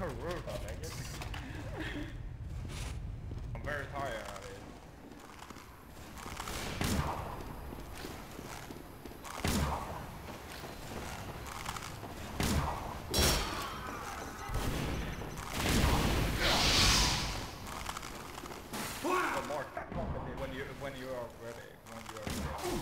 Karuba, nigga. I'm very tired of it. Wow. More when you when you are ready when you are ready.